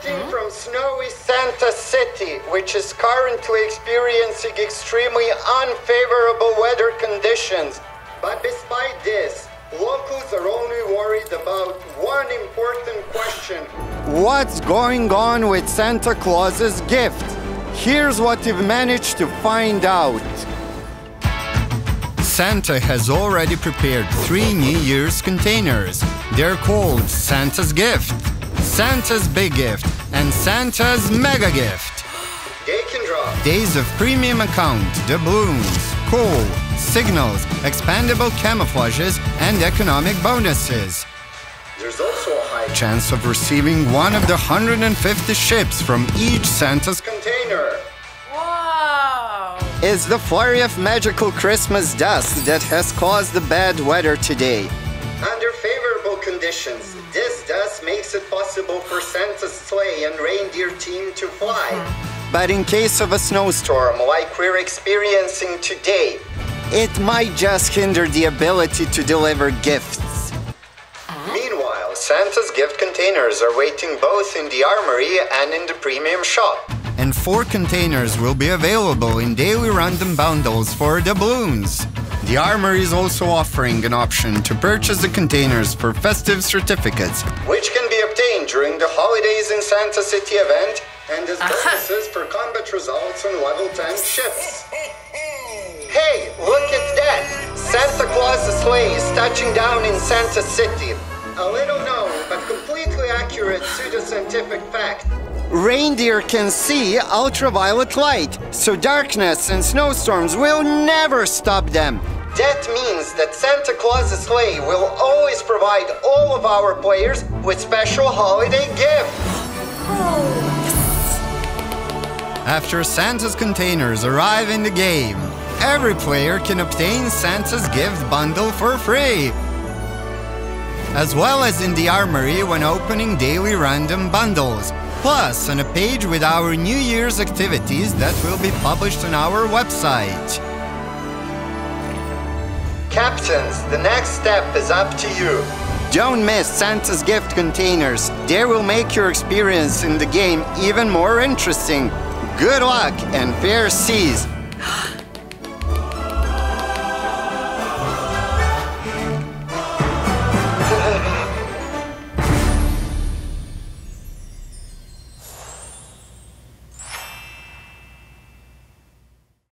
From snowy Santa City, which is currently experiencing extremely unfavorable weather conditions. But despite this, locals are only worried about one important question. What's going on with Santa Claus's gift? Here's what we've managed to find out. Santa has already prepared three New Year's containers. They're called Santa's Gift, Santa's Big Gift, and Santa's Mega Gift. They can drop. Days of premium account, doubloons, Coal, signals, expendable camouflages, and economic bonuses. There's also a high Chance of receiving one of the 150 ships from each Santa's container. Wow! Is the flurry of magical Christmas dust that has caused the bad weather today. Conditions, this dust makes it possible for Santa's sleigh and reindeer team to fly. But in case of a snowstorm like we're experiencing today, it might just hinder the ability to deliver gifts. Meanwhile, Santa's gift containers are waiting both in the armory and in the premium shop. and four containers will be available in daily random bundles for doubloons. The Armory is also offering an option to purchase the containers for festive certificates. which can be obtained during the Holidays in Santa City event and as bonuses for combat results on level 10 ships. Hey, look at that! Santa Claus' sleigh is touching down in Santa City. A little known but completely accurate pseudoscientific fact. Reindeer can see ultraviolet light, so darkness and snowstorms will never stop them. That means that Santa Claus's sleigh will always provide all of our players with special holiday gifts. After Santa's containers arrive in the game, every player can obtain Santa's gift bundle for free. As well as in the armory when opening daily random bundles. Plus, on a page with our New Year's activities that will be published on our website. Captains, the next step is up to you. Don't miss Santa's gift containers. They will make your experience in the game even more interesting. Good luck and fair seas.